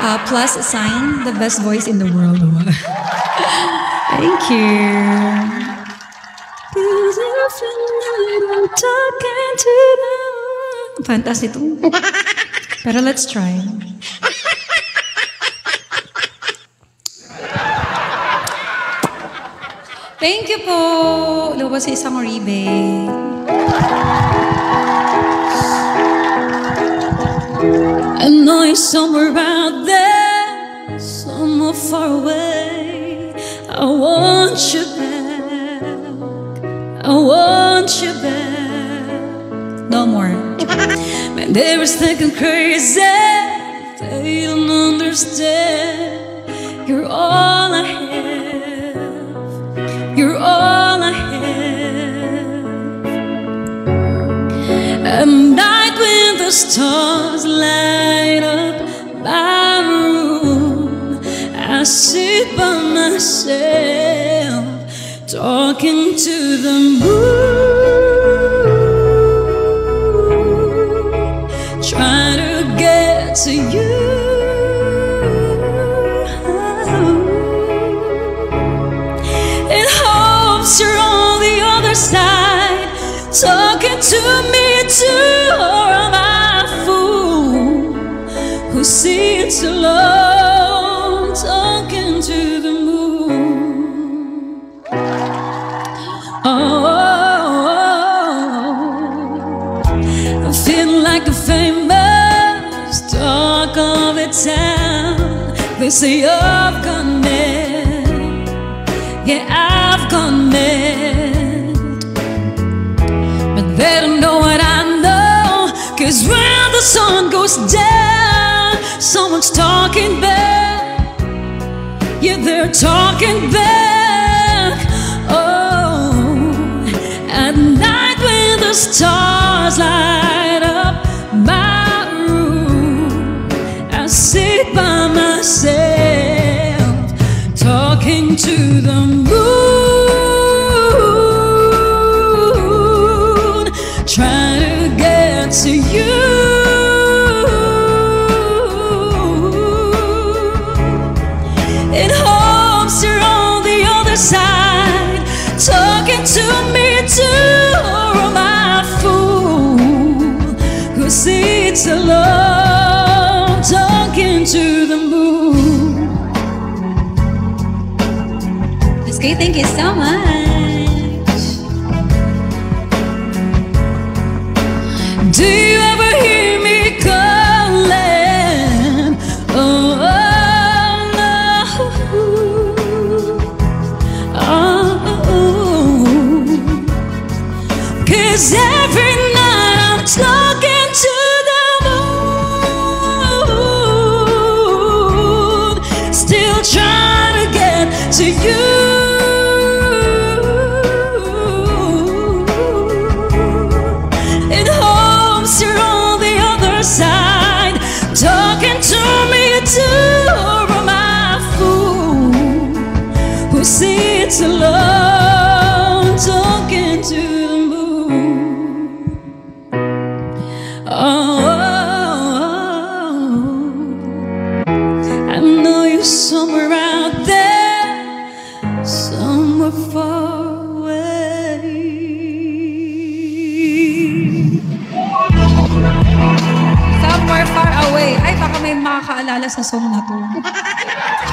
uh, plus sign, the best voice in the world. Thank you. Fantastic. Pero let's try. Thank you po. Lumabas sa isang rebate. I know you're somewhere out there, somewhere far away. I want you back. I want you back. No more. Man, they were thinking crazy. They don't understand. You're all I have. You're all I have. When stars light up my room, I sit by myself talking to the moon, trying to get to you. In hopes you're on the other side, talking to me too. Or am I who sits alone, talking to the moon? Oh, oh, oh. I feel like a famous talk of the town. They say I've gone someone's talking back. Yeah, they're talking back. Oh, at night when the stars light up my room, I sit by myself talking to the moon, trying to get to you. Sits alone, talking to the moon? SK, thank you so much. Talking to me too. Or am I a fool who sits alone, Somewhere far away. Ay, baka may makakaalala sa song na to.